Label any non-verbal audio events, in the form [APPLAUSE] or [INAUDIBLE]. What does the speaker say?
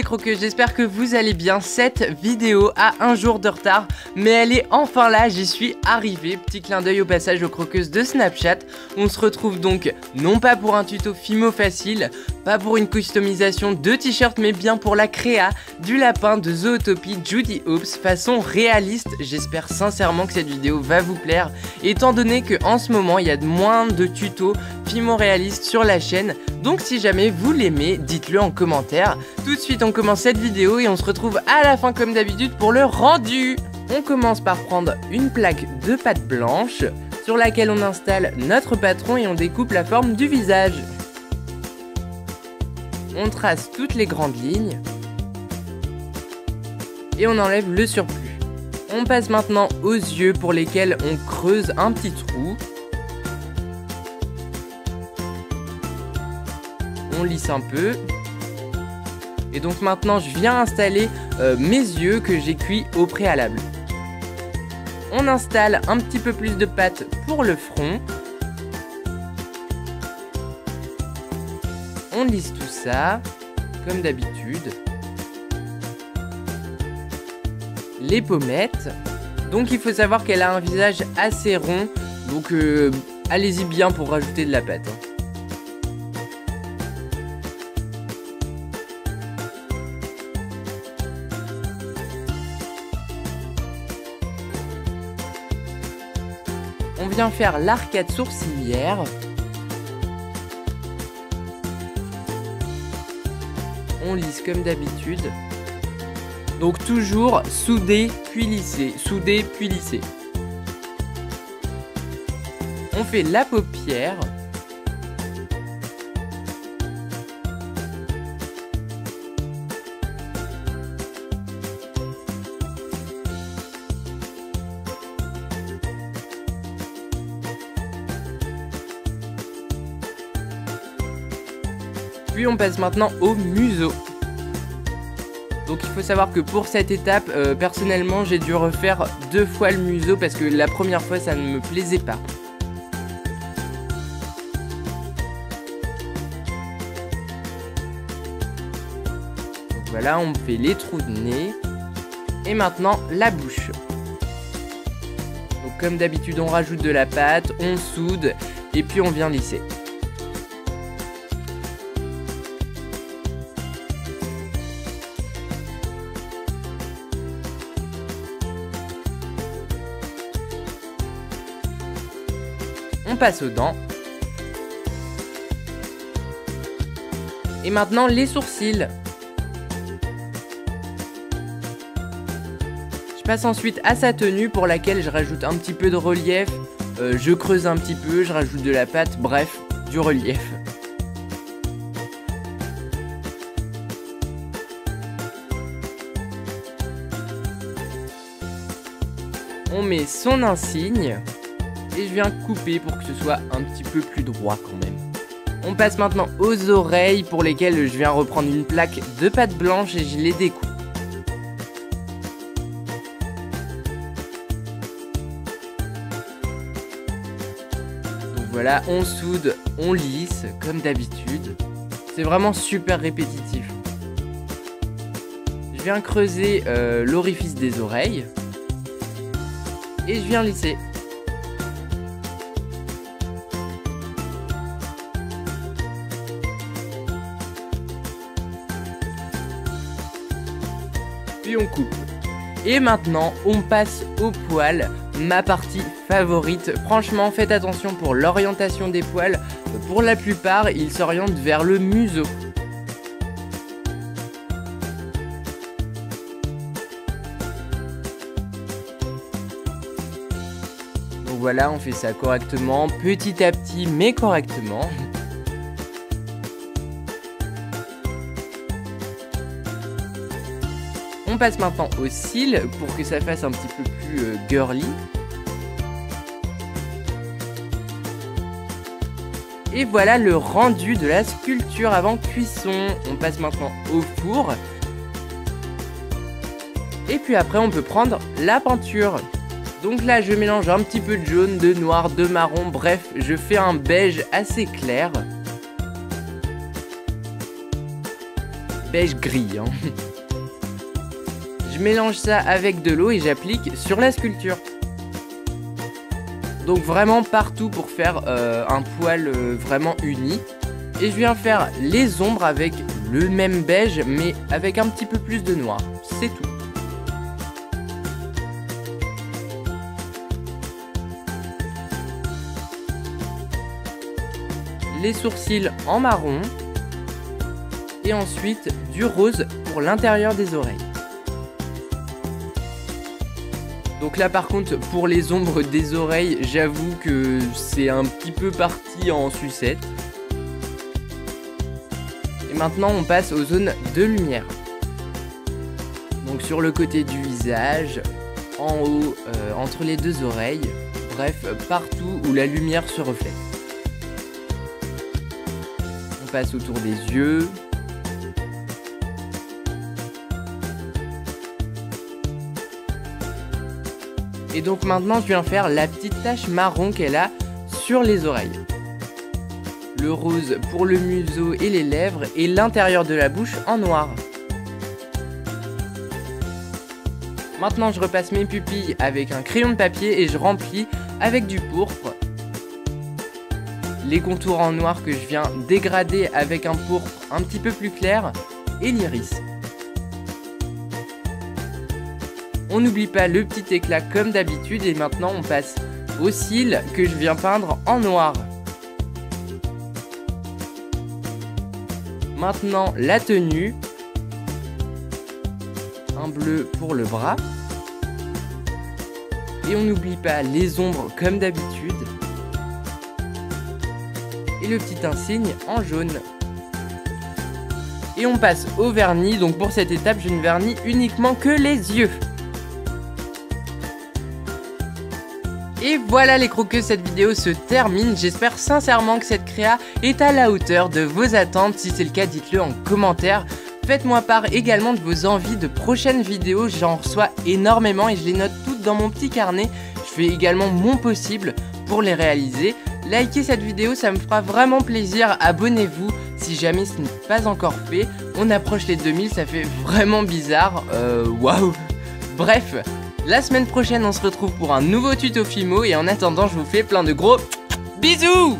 les croqueux, j'espère que vous allez bien. Cette vidéo a un jour de retard, mais elle est enfin là, j'y suis arrivé. Petit clin d'œil au passage aux croqueuses de Snapchat. On se retrouve donc non pas pour un tuto Fimo facile, pas pour une customisation de t-shirt, mais bien pour la créa du lapin de Zootopie Judy Hoops façon réaliste. J'espère sincèrement que cette vidéo va vous plaire, étant donné que en ce moment il y a moins de tutos Fimo réalistes sur la chaîne. Donc si jamais vous l'aimez, dites-le en commentaire. Tout de suite on commence cette vidéo et on se retrouve à la fin comme d'habitude pour le rendu. On commence par prendre une plaque de pâte blanche sur laquelle on installe notre patron et on découpe la forme du visage. On trace toutes les grandes lignes et on enlève le surplus. On passe maintenant aux yeux pour lesquels on creuse un petit trou. On lisse un peu. Et donc maintenant je viens installer euh, mes yeux que j'ai cuits au préalable. On installe un petit peu plus de pâte pour le front. On lisse tout ça, comme d'habitude. Les pommettes. Donc il faut savoir qu'elle a un visage assez rond. Donc euh, allez-y bien pour rajouter de la pâte. Hein. On vient faire l'arcade sourcilière. Lisse comme d'habitude. Donc toujours souder puis lisser, souder puis lisser. On fait la paupière. On passe maintenant au museau. Donc il faut savoir que pour cette étape, euh, personnellement, j'ai dû refaire deux fois le museau parce que la première fois, ça ne me plaisait pas. Voilà, on fait les trous de nez. Et maintenant, la bouche. Donc comme d'habitude, on rajoute de la pâte, on soude et puis on vient lisser. Passe aux dents. Et maintenant les sourcils. Je passe ensuite à sa tenue pour laquelle je rajoute un petit peu de relief. Euh, je creuse un petit peu, je rajoute de la pâte, bref, du relief. On met son insigne et je viens couper pour que ce soit un petit peu plus droit quand même. On passe maintenant aux oreilles pour lesquelles je viens reprendre une plaque de pâte blanche et je les découpe. Donc voilà, on soude, on lisse comme d'habitude. C'est vraiment super répétitif. Je viens creuser euh, l'orifice des oreilles et je viens lisser. On coupe. Et maintenant, on passe au poil, ma partie favorite. Franchement, faites attention pour l'orientation des poils. Pour la plupart, ils s'orientent vers le museau. Voilà, on fait ça correctement, petit à petit, mais correctement. On passe maintenant aux cils pour que ça fasse un petit peu plus euh, girly. Et voilà le rendu de la sculpture avant cuisson. On passe maintenant au four. Et puis après on peut prendre la peinture. Donc là je mélange un petit peu de jaune, de noir, de marron, bref je fais un beige assez clair. beige gris. Hein. [LAUGHS] Mélange ça avec de l'eau et j'applique sur la sculpture. Donc vraiment partout pour faire euh, un poil euh, vraiment uni. Et je viens faire les ombres avec le même beige mais avec un petit peu plus de noir. C'est tout. Les sourcils en marron. Et ensuite du rose pour l'intérieur des oreilles. Donc là par contre pour les ombres des oreilles j'avoue que c'est un petit peu parti en sucette maintenant on passe aux zones de lumière. Donc sur le côté du visage, en haut, euh, entre les deux oreilles, bref, partout où la lumière se reflète. On passe autour des yeux. Et donc maintenant je viens faire la petite tache marron qu'elle a sur les oreilles le rose pour le museau et les lèvres et l'intérieur de la bouche en noir. Maintenant je repasse mes pupilles avec un crayon de papier et je remplis avec du pourpre. Les contours en noir que je viens dégrader avec un pourpre un petit peu plus clair et l'iris. On n'oublie pas le petit éclat comme d'habitude et maintenant on passe aux cils que je viens peindre en noir. Maintenant, la tenue. Un bleu pour le bras. Et on n'oublie pas les ombres comme d'habitude. Et le petit insigne en jaune. Et on passe au vernis. Donc pour cette étape, je ne vernis uniquement que les yeux. Et voilà les croqueux, cette vidéo se termine. J'espère sincèrement que cette créa est à la hauteur de vos attentes. Si c'est le cas, dites-le en commentaire. Faites-moi part également de vos envies de prochaines vidéos, j'en reçois énormément et je les note toutes dans mon petit carnet. Je fais également mon possible pour les réaliser. Likez cette vidéo, ça me fera vraiment plaisir. Abonnez-vous si jamais ce n'est pas encore fait. On approche les 2000, ça fait vraiment bizarre. Euh, waouh Bref, la semaine prochaine, on se retrouve pour un nouveau tuto Fimo et en attendant, je vous fais plein de gros bisous